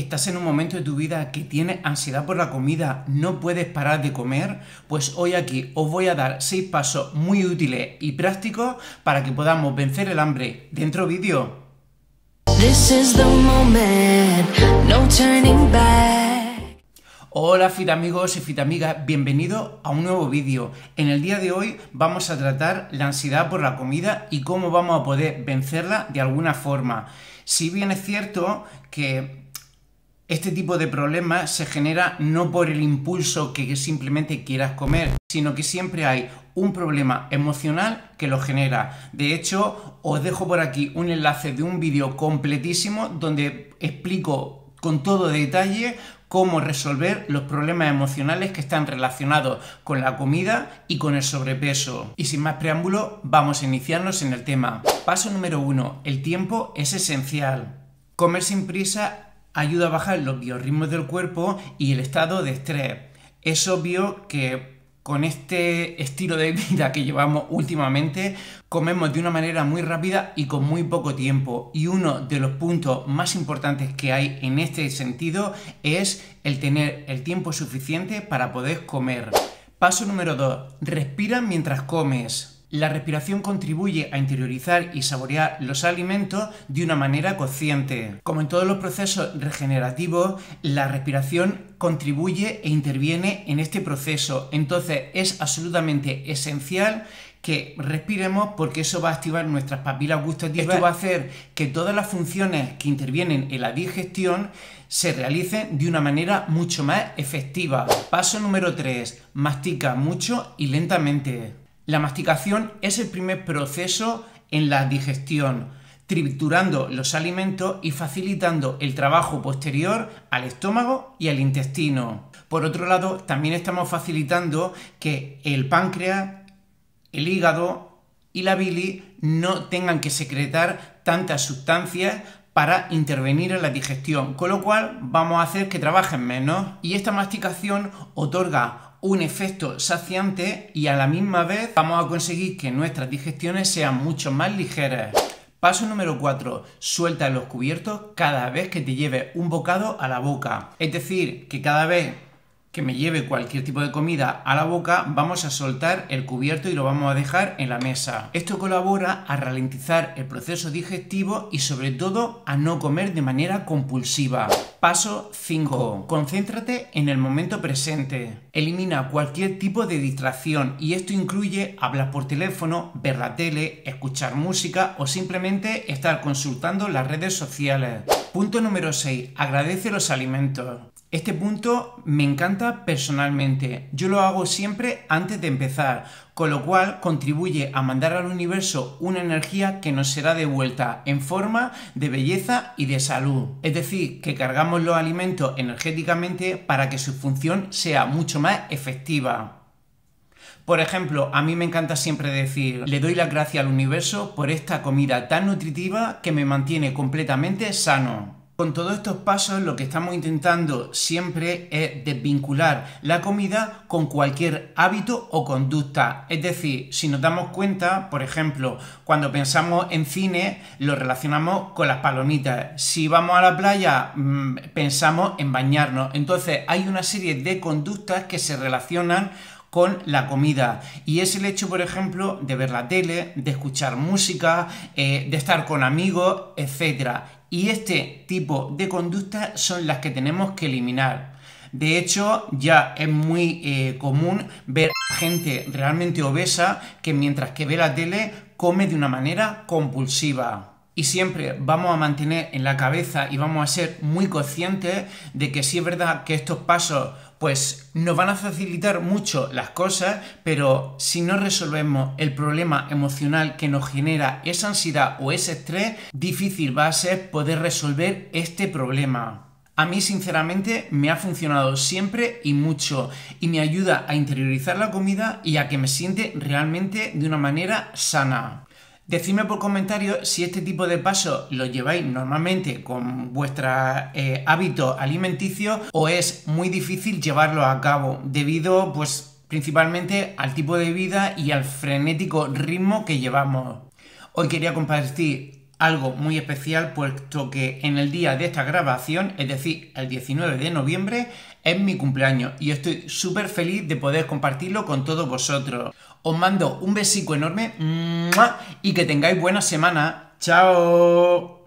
¿Estás en un momento de tu vida que tienes ansiedad por la comida, no puedes parar de comer? Pues hoy aquí os voy a dar 6 pasos muy útiles y prácticos para que podamos vencer el hambre. ¿Dentro vídeo? Hola fit amigos y fit amigas, bienvenidos a un nuevo vídeo. En el día de hoy vamos a tratar la ansiedad por la comida y cómo vamos a poder vencerla de alguna forma. Si bien es cierto que este tipo de problemas se genera no por el impulso que simplemente quieras comer, sino que siempre hay un problema emocional que lo genera. De hecho, os dejo por aquí un enlace de un vídeo completísimo donde explico con todo detalle cómo resolver los problemas emocionales que están relacionados con la comida y con el sobrepeso. Y sin más preámbulo, vamos a iniciarnos en el tema. Paso número uno, el tiempo es esencial. Comer sin prisa ayuda a bajar los biorritmos del cuerpo y el estado de estrés. Es obvio que con este estilo de vida que llevamos últimamente, comemos de una manera muy rápida y con muy poco tiempo. Y uno de los puntos más importantes que hay en este sentido es el tener el tiempo suficiente para poder comer. Paso número 2. Respira mientras comes. La respiración contribuye a interiorizar y saborear los alimentos de una manera consciente. Como en todos los procesos regenerativos, la respiración contribuye e interviene en este proceso. Entonces es absolutamente esencial que respiremos porque eso va a activar nuestras papilas gustativas. Esto va a hacer que todas las funciones que intervienen en la digestión se realicen de una manera mucho más efectiva. Paso número 3. Mastica mucho y lentamente. La masticación es el primer proceso en la digestión, triturando los alimentos y facilitando el trabajo posterior al estómago y al intestino. Por otro lado, también estamos facilitando que el páncreas, el hígado y la bilis no tengan que secretar tantas sustancias para intervenir en la digestión, con lo cual vamos a hacer que trabajen menos y esta masticación otorga un efecto saciante y a la misma vez vamos a conseguir que nuestras digestiones sean mucho más ligeras. Paso número 4. Suelta los cubiertos cada vez que te lleve un bocado a la boca. Es decir, que cada vez que me lleve cualquier tipo de comida a la boca, vamos a soltar el cubierto y lo vamos a dejar en la mesa. Esto colabora a ralentizar el proceso digestivo y sobre todo a no comer de manera compulsiva. Paso 5. Concéntrate en el momento presente. Elimina cualquier tipo de distracción y esto incluye hablar por teléfono, ver la tele, escuchar música o simplemente estar consultando las redes sociales. Punto número 6. Agradece los alimentos. Este punto me encanta personalmente. Yo lo hago siempre antes de empezar, con lo cual contribuye a mandar al universo una energía que nos será devuelta en forma de belleza y de salud. Es decir, que cargamos los alimentos energéticamente para que su función sea mucho más efectiva. Por ejemplo, a mí me encanta siempre decir, le doy las gracias al universo por esta comida tan nutritiva que me mantiene completamente sano. Con todos estos pasos lo que estamos intentando siempre es desvincular la comida con cualquier hábito o conducta. Es decir, si nos damos cuenta, por ejemplo, cuando pensamos en cine, lo relacionamos con las palomitas. Si vamos a la playa, mm, pensamos en bañarnos. Entonces hay una serie de conductas que se relacionan con la comida. Y es el hecho, por ejemplo, de ver la tele, de escuchar música, eh, de estar con amigos, etc. Y este tipo de conductas son las que tenemos que eliminar. De hecho, ya es muy eh, común ver gente realmente obesa que mientras que ve la tele come de una manera compulsiva. Y siempre vamos a mantener en la cabeza y vamos a ser muy conscientes de que sí es verdad que estos pasos pues nos van a facilitar mucho las cosas, pero si no resolvemos el problema emocional que nos genera esa ansiedad o ese estrés, difícil va a ser poder resolver este problema. A mí sinceramente me ha funcionado siempre y mucho y me ayuda a interiorizar la comida y a que me siente realmente de una manera sana. Decidme por comentario si este tipo de pasos lo lleváis normalmente con vuestros eh, hábitos alimenticios o es muy difícil llevarlo a cabo debido pues principalmente al tipo de vida y al frenético ritmo que llevamos. Hoy quería compartir algo muy especial puesto que en el día de esta grabación, es decir, el 19 de noviembre, es mi cumpleaños y estoy súper feliz de poder compartirlo con todos vosotros. Os mando un besico enorme y que tengáis buena semana. ¡Chao!